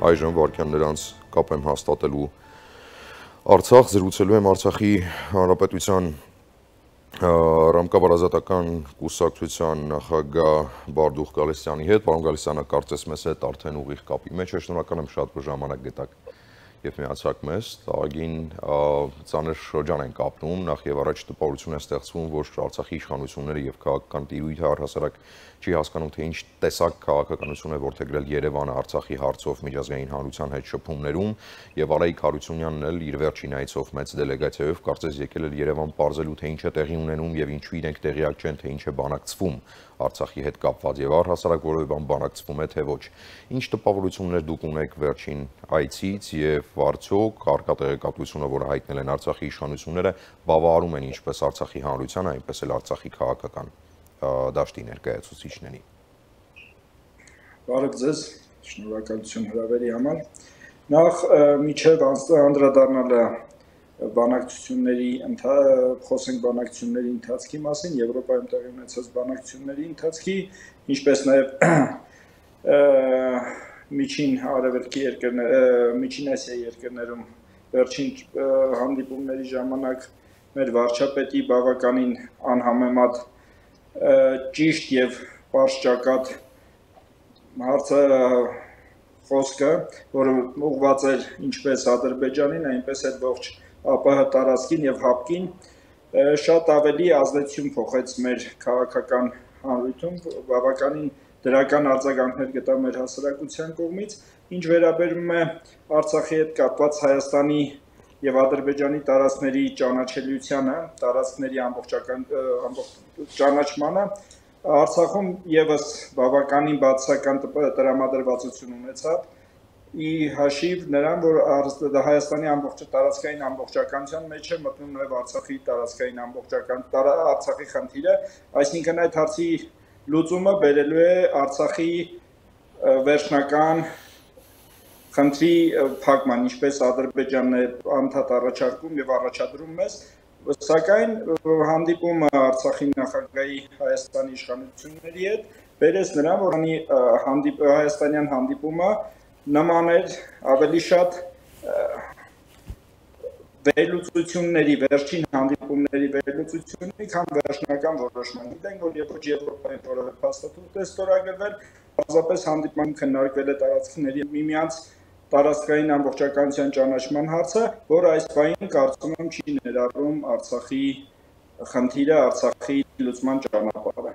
այժմ վարքյան նրանց կապ եմ հաստատելու Արցախ զրուցելու եմ Արցախի Հանրապետության ռամկավարազատական կուսակցության նախագահ Բարդուխ Գալստյանի հետ, պարոն Գալստյանը կարծես մեզ հետ արդեն ուղիղ կապի մեջ է, շնորհակալ եմ շատ որ ժամանակ գտաք Եթե միացակում ես, տարագին ծանր շրջան են կապնում, նախ եւ առաջ տպավորություն է ստեղծվում, որ Արցախի իշխանությունները եւ քաղաքական տիրույթը առհասարակ չի հասկանում, թե ինչ տեսակ քաղաքականություն է որթեգրել Երևանը Արցախի հարցով միջազգային հանրության հետ շփումներում եւ Արայիկ Հարությունյանն էլ իր վերջին այցով մեծ դելեգացիայով կարծես եկել էր Երևան բարձելու թե ինչ է տեղի ունենում եւ ինչու իրենք տեղյակ չեն, թե ինչ է բանակցվում Արցախի հետ կապված եւ առհասարակ որևէ բան բանակցվում է թե ոչ։ Ինչ տպավորություններ դուք ունեք վերջին այցից եւ արդյոք արկա տեղեկատվությունը, որը հայտնել են Արցախի իշխանությունները, բավարարում են ինչպես Արցախի հանրության, այնպես էլ Արցախի քաղաքական դաշտի ներկայացուցիչներին։ Բարև ձեզ, շնորհակալություն հրավերի համար։ Նախ միջև անդրադառնալը բանակցությունների խոսենք բանակցությունների ընթացքի մասին, Եվրոպայում տեղի ունեցած բանակցությունների ընթացքի, ինչպես նաև միջին արևելքի երկրներ, միջին Ասիայի երկրներում վերջին հանդիպումների ժամանակ մեր վարչապետի բավականին անհամեմատ ճիշտ եւ պարշճակատ հարցը խոսքը, որը ուղղված էր ինչպես Ադրբեջանին, այնպես էլ ողջ ԱՊՀ տարածքին եւ հապկին շատ ավելի ազդեցություն փոխեց մեր քաղաքական հանրույթում, բավականին դրական արձագանքներ գտա մեր հասարակության կողմից, ինչ վերաբերում է Արցախի հետ կապված Հայաստանի եւ Ադրբեջանի տարածքների ճանաչելիությանը, տարածքների ամբողջական ամբողջ ճանաչմանը, Արցախում եւս բավականին բացական տրամադրվածություն ունեցավ ի հաշիվ նրան, որ Հայաստանի ամբողջ տարածքային ամբողջականության մեջ է մտնում նաև Արցախի տարածքային ամբողջական Արցախի խնդիրը, այսինքն այդ հարցի լուծումը բերելու է Արցախի վերջնական խնդրի փակման, ինչպես Ադրբեջանն է անդադ առաջարկում եւ առաջադրում մեզ, սակայն հանդիպումը Արցախի նախագահի Հայաստանի իշխանությունների հետ բերեց նրան, որ հանդիպ հայաստանյան հանդիպումը նման էր ավելի շատ վերլուծությունների, վերջին հանդիպումների վերլուծությունների, քան վերջնական որոշման։ Գիտենք, որ երբ որ Եվրոպային որևէ փաստաթուղթ է ստորագրվել, պարզապես հանդիպման քննարկվել է տարածքների միմյանց տարածքային ամբողջականության ճանաչման հարցը, որը այս պահին կարծում եմ չի ներառում Արցախի խնդիրը, Արցախի լուծման ճանապարհը։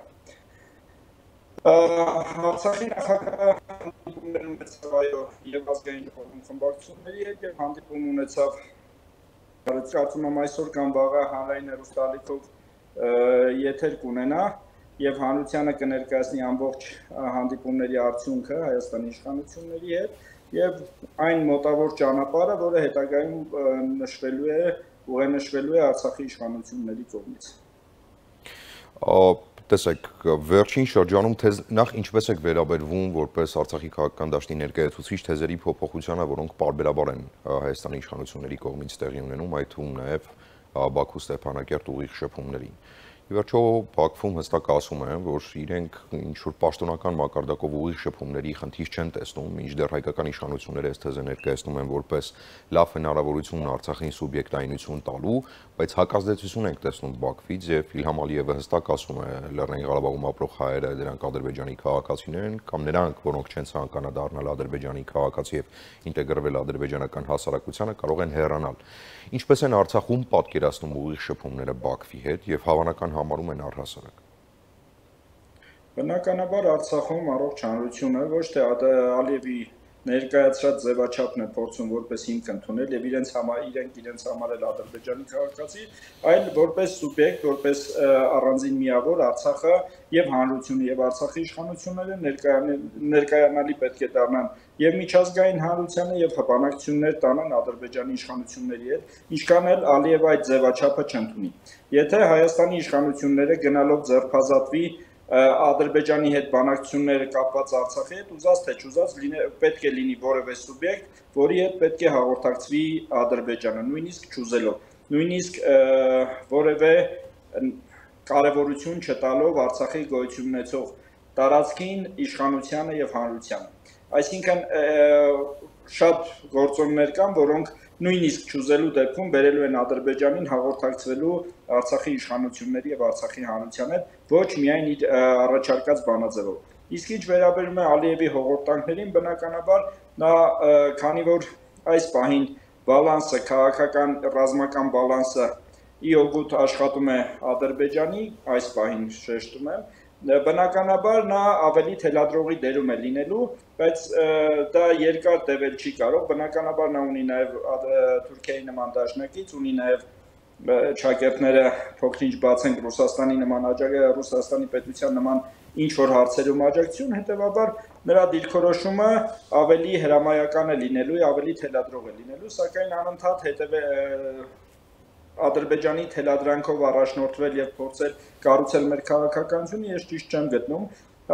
Արցախի նախագահը հանդիպումներ ունեցավ այո եւ ազգային խմբակցությունների հետ եւ հանդիպում ունեցավ կարծում եմ այսօր կամ վաղը հանրային հեռուստալիքով եթեր կունենա եւ հանրությանը կներկայացնի ամբողջ հանդիպումների արդյունքը Հայաստանի իշխանությունների հետ եւ այն մոտավոր ճանապարհը, որը հետագայում նշվելու է, ուղենշվելու է Արցախի իշխանությունների կողմից տեսեք, վերջին շրջանում թեզ նախ ինչպես եք վերաբերվում որպես Արցախի քաղաքական դաշտի ներկայացուցիչ թեզերի փոփոխությանը, որոնք parberabar են Հայաստանի իշխանությունների կողմից տեղի ունենում, այդ թվում նաև Բաքու Ստեփանակերտ ուղիղ շփումներին։ Ի վերջո Բաքվում հստակ ասում են, որ իրենք ինչ որ պաշտոնական մակարդակով ուղիղ շփումների խնդիր չեն տեսնում, ինչդեռ հայկական իշխանությունները այս թեզը ներկայացնում են որպես լավ հնարավորություն Արցախին սուբյեկտայինություն տալու, բայց հակազդեցություն ենք տեսնում Բաքվից եւ Իլհամ Ալիևը հստակ ասում է Լեռնային Ղարաբաղում ապրող հայերը դրանք ադրբեջանի քաղաքացիներ են կամ նրանք, որոնք չեն ցանկանա դառնալ ադրբեջանի քաղաքացի եւ ինտեգրվել ադրբեջանական հասարակությանը, կարող են հեռանալ։ Ինչպես են Արցախում պատկերացնում ուղիղ շփումները Բաքվի հետ եւ հավանական համարում են առհասարակ։ Բնականաբար Արցախում առողջ հանրությունը ոչ թե Ալիևի ներկայացրած ձևաչափն է փորձում որպես հիմք ընդունել եւ իրենց համար իրենք իրենց համարել Ադրբեջանի քաղաքացի, այլ որպես սուբյեկտ, որպես առանձին միավոր Արցախը եւ հանրությունը եւ Արցախի իշխանությունները ներկայանալի պետք է դառնան եւ միջազգային հանրությանը եւ հպանակցություններ տանան Ադրբեջանի իշխանությունների հետ, ինչքան էլ Ալիև այդ ձևաչափը չընդունի։ Եթե Հայաստանի իշխանությունները գնալով ձերբազատվի Ադրբեջանի հետ բանակցությունները կապված Արցախի հետ ուզած թե չուզած պետք է լինի որևէ սուբյեկտ, որի հետ պետք է հաղորդակցվի Ադրբեջանը, նույնիսկ չուզելով, նույնիսկ որևէ կարևորություն չտալով Արցախի գոյություն ունեցող տարածքին, իշխանությանը եւ հանրությանը։ Այսինքն շատ գործոններ կան, որոնք նույնիսկ ճուզելու դեպքում բերելու են Ադրբեջանին հաղորդակցվելու Արցախի իշխանությունների եւ Արցախի հանրության հետ ոչ միայն իր առաջարկած բանաձևով։ Իսկ ինչ վերաբերում է Ալիևի հողորտանքներին, բնականաբար նա քանի որ այս պահին բալանսը, քաղաքական ռազմական բալանսը իօգուտ աշխատում է Ադրբեջանի, այս պահին շեշտում եմ, բնականաբար նա ավելի թելադրողի դերում է լինելու, բայց դա երկար տևել չի կարող։ Բնականաբար նա ունի նաև Թուրքիայի նման դաշնակից, ունի նաև ճակերտները փոքրինչ բացենք Ռուսաստանի նման աջակցը, Ռուսաստանի պետության նման ինչ որ հարցերում աջակցություն, հետեւաբար նրա դիրքորոշումը ավելի հրամայական է լինելու, ավելի թելադրող է լինելու, սակայն անընդհատ հետևե Ադրբեջանի թելադրանքով առաջնորդվել եւ փորձել կառուցել մեր քաղաքականությունը, ես ճիշտ չեմ գտնում։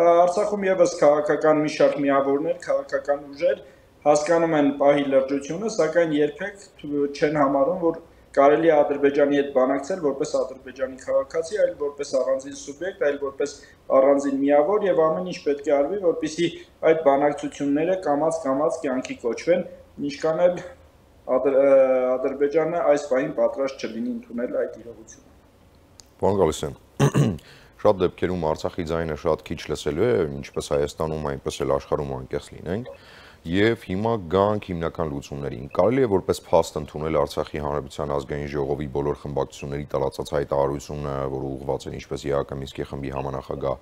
Արցախում եւս քաղաքական մի շարք միավորներ, քաղաքական ուժեր հասկանում են պահի լրջությունը, սակայն երբեք չեն համարում, որ կարելի է Ադրբեջանի հետ բանակցել որպես Ադրբեջանի քաղաքացի, այլ որպես առանձին սուբյեկտ, այլ որպես առանձին միավոր եւ ամեն ինչ պետք է արվի, որպեսզի այդ բանակցությունները կամած-կամած կյանքի կոչվեն, ինչքան էլ Ադրբեջանը այս պահին պատրաստ չլինի ընդունել այդ իրողությունը։ Պարոն Գալիսյան, շատ դեպքերում Արցախի ձայնը շատ քիչ լսելու է, ինչպես Հայաստանում, այնպես էլ աշխարհում անկեղծ լինենք, եւ հիմա գանք հիմնական լուծումներին։ Կարելի է որպես փաստ ընդունել Արցախի Հանրապետության ազգային ժողովի բոլոր խմբակցությունների տարածած հայտարարությունը, որը ուղղված է ինչպես ԵԱԿ Մինսկի խմբի համանախագահ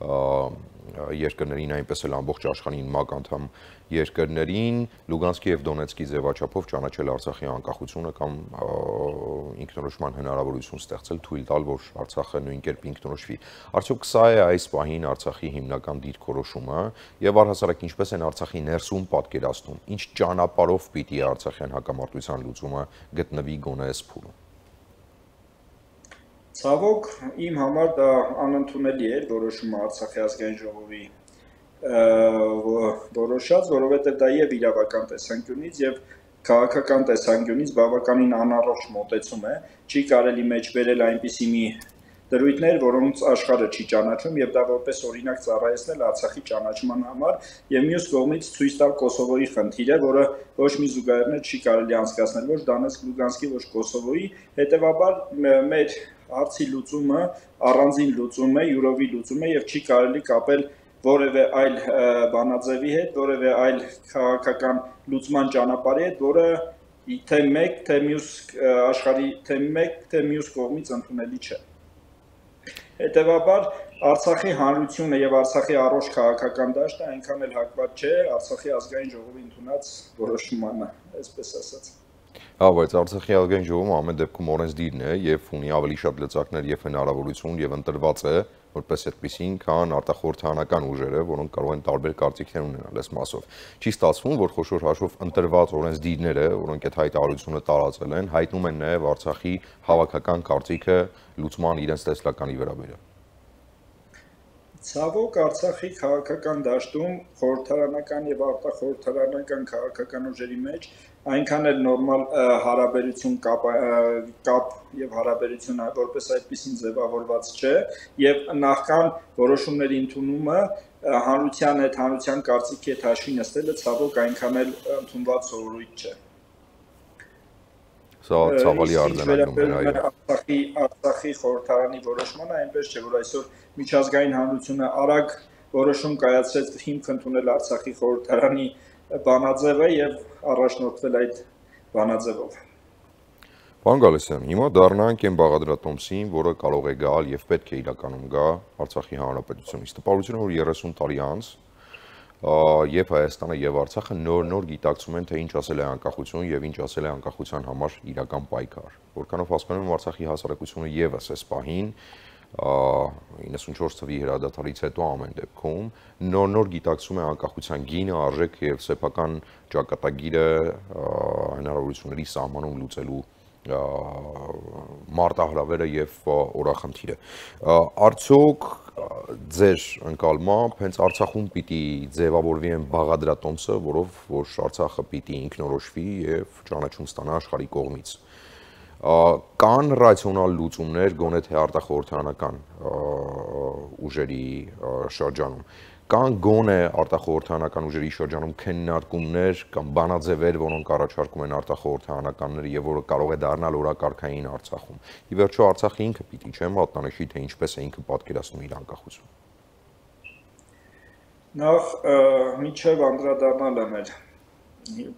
երկրներին, այնպես էլ ամբողջ աշխարհին ՄԱԿ անդամ երկրներին Լուգանսկի եւ Դոնեցկի ձևաչափով ճանաչել Արցախի անկախությունը կամ ինքնորոշման հնարավորություն ստեղծել, թույլ տալ, որ Արցախը նույն կերպ ինքնորոշվի։ Արդյոք սա է այս պահին Արցախի հիմնական դիրքորոշումը եւ առհասարակ ինչպես են Արցախի ներսում պատկերացնում, ինչ ճանապարհով պիտի Արցախյան հակամարտության լուծումը գտնվի գոնե այս փուլում։ Ցավոք իմ համար դա անընդունելի էր որոշումը Արցախի ազգային ժողովի որոշած, որովհետև դա եւ իրավական տեսանկյունից եւ քաղաքական տեսանկյունից բավականին անառողջ մոտեցում է։ Չի կարելի մեջ բերել այնպիսի մի դրույթներ, որոնց աշխարհը չի ճանաչում եւ դա որպես օրինակ ծառայեցնել Արցախի ճանաչման համար եւ մյուս կողմից ցույց տալ Կոսովոյի խնդիրը, որը ոչ մի զուգահեռներ չի կարելի անցկացնել ոչ Դոնեցկ Լուգանսկի, ոչ Կոսովոյի, հետեւաբար մեր հարցի լուծումը առանձին լուծում է, յուրովի լուծում է եւ չի կարելի կապել որևէ այլ բանաձևի հետ, որևէ այլ քաղաքական լուծման ճանապարհի հետ, որը թե մեկ, թե մյուս աշխարհի թե մեկ, թե մյուս կողմից ընդունելի չէ։ Հետևաբար Արցախի հանրությունը եւ Արցախի առողջ քաղաքական դաշտը այնքան էլ հակված չէ Արցախի ազգային ժողովի ընդունած որոշմանը, այսպես ասած։ Հա, բայց Արցախի ազգային ժողովը ամեն դեպքում օրենսդիրն է եւ ունի ավելի շատ լծակներ եւ հնարավորություն եւ ընտրված է որպես այդպեսին, քան արտախորհրդանական ուժերը, որոնք կարող են տարբեր կարծիքներ ունենալ այս մասով։ Չի ստացվում, որ խոշոր հաշվով ընտրված օրենսդիրները, որոնք այդ հայտարարությունը տարածել են, հայտնում են նաեւ Արցախի հավաքական կարծիքը լուծման իրենց տեսլականի վերաբերյալ։ Ցավոք Արցախի քաղաքական դաշտում խորհրդարանական եւ արտախորհրդարանական քաղաքական ուժերի մեջ այնքան էլ նորմալ հարաբերություն կապ կապ եւ հարաբերություն որպես այդպեսին ձևավորված չէ եւ նախքան որոշումների ընդունումը հանրության հետ հանրության կարծիքի հետ հաշվի նստելը ցավոք այնքան էլ ընդունված սովորույթ չէ Սա ցավալի արձանագրում է, այո։ Արցախի Արցախի խորհրդարանի որոշմանը այնպես չէ, որ այսօր միջազգային հանրությունը արագ որոշում կայացրեց հիմք ընդունել Արցախի խորհրդարանի բանաձևը եւ առաջնորդվել այդ բանաձևով։ Պարոն Գալստյան, հիմա դառնանք այն բաղադրատոմսին, որը կարող է գալ եւ պետք է իրականում գա Արցախի հանրապետությունից։ Տպավորությունը որ 30 տարի անց եւ Հայաստանը եւ Արցախը նոր-նոր գիտակցում են, թե ինչ ասել է անկախություն եւ ինչ ասել է անկախության համար իրական պայքար։ Որքանով հասկանում եմ Արցախի հասարակությունը եւս այս պահին 94 թվի հրադադարից հետո ամեն դեպքում նոր-նոր գիտակցում է անկախության գինը, արժեք եւ սեփական ճակատագիրը հնարավորությունների սահմանում լուծելու մարտահրավերը եւ օրախնդիրը։ Արդյոք ձեր ընկալմամբ հենց Արցախում պիտի ձևավորվի այն բաղադրատոմսը, որով որ Արցախը պիտի ինքնորոշվի եւ ճանաչում ստանա աշխարհի կողմից կան ռացիոնալ լուծումներ գոնե թե արտախորհրդանական ուժերի շրջանում կան գոնե արտախորհրդանական ուժերի շրջանում քննարկումներ կամ բանաձևեր, որոնք առաջարկում են արտախորհրդանականները եւ որը կարող է դառնալ օրակարգային Արցախում։ Ի վերջո Արցախը ինքը պիտի չէ մատնանշի, թե ինչպես է ինքը պատկերացնում իր անկախությունը։ Նախ միջև անդրադառնալը մեր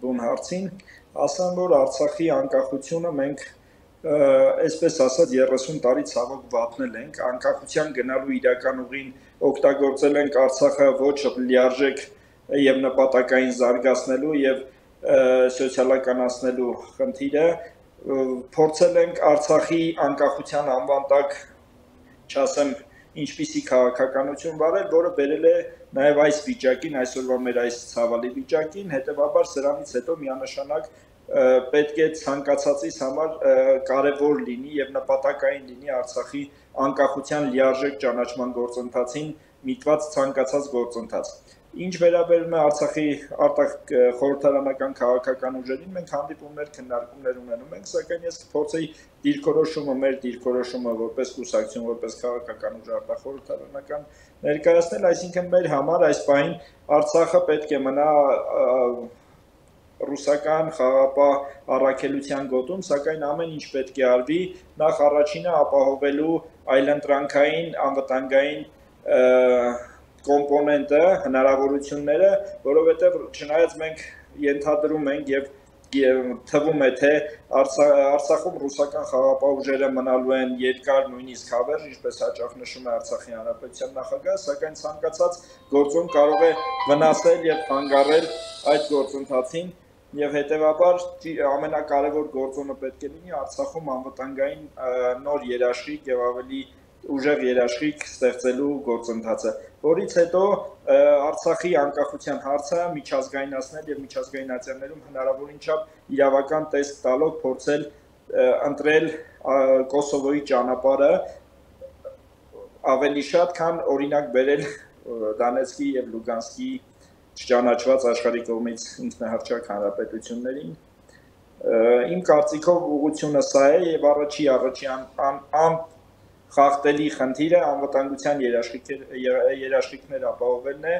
բուն հարցին, ասեմ, որ Արցախի անկախությունը մենք այսպես ասած 30 տարի ցավոք վատնել ենք, անկախության գնալու իրական ուղին օգտագործել ենք Արցախը ոչ լիարժեք եւ նպատակային զարգացնելու եւ սոցիալականացնելու խնդիրը փորձել ենք Արցախի անկախության անվան տակ չասեմ ինչպիսի քաղաքականություն վարել, որը բերել է նաև այս վիճակին, այսօրվա մեր այս ցավալի վիճակին, հետեւաբար սրանից հետո միանշանակ պետք է ցանկացածից համար կարևոր լինի եւ նպատակային լինի Արցախի անկախության լիարժեք ճանաչման գործընթացին միտված ցանկացած գործընթաց։ Ինչ վերաբերում է Արցախի արտակ խորհրդարանական քաղաքական ուժերին, մենք հանդիպումներ, քննարկումներ ունենում ենք, սակայն ես կփորձեի դիրքորոշումը, մեր դիրքորոշումը որպես կուսակցություն, որպես քաղաքական ուժ արտախորհրդարանական ներկայացնել, այսինքն մեր համար այս պահին Արցախը պետք է մնա ռուսական խաղապահ առաքելության գոտում, սակայն ամեն ինչ պետք է արվի նախ առաջինը ապահովելու այլընտրանքային անվտանգային կոմպոնենտը, հնարավորությունները, որովհետև չնայած մենք ենթադրում ենք եւ թվում է թե Արցախում ռուսական խաղապահ ուժերը մնալու են երկար նույնիսկ հավերժ, ինչպես հաճախ նշում է Արցախի հանրապետության նախագահը, սակայն ցանկացած գործում կարող է վնասել եւ հանգարել այդ գործընթացին եւ հետեւաբար ամենակարևոր գործոնը պետք է լինի Արցախում անվտանգային նոր երաշխիք եւ ավելի ուժեղ երաշխիք ստեղծելու գործընթացը, որից հետո Արցախի անկախության հարցը միջազգայնացնել եւ միջազգայնացիաներում հնարավորին չափ իրավական տեսք տալով փորձել ընտրել Կոսովոյի ճանապարհը ավելի շատ, քան օրինակ բերել Դանեցկի եւ Լուգանսկի չճանաչված աշխարհի կողմից ինքնահռչակ հանրապետություններին իմ կարծիքով ուղղությունը սա է եւ առաջի առաջի ան, ան խախտելի խնդիրը անվտանգության երաշխիքներ ապահովելն է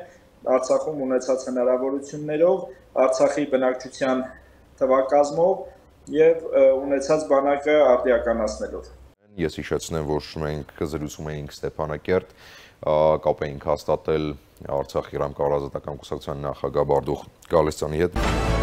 Արցախում ունեցած հնարավորություններով, Արցախի բնակչության թվակազմով եւ ունեցած բանակը արդիականացնելով։ Ես հիշեցնեմ, որ մենք զրուցում էինք Ստեփանակերտ, կապ էինք հաստատել Արցախ Իրան կառավարական կուսակցության նախագահ Բարդուխ Գալստյանի հետ։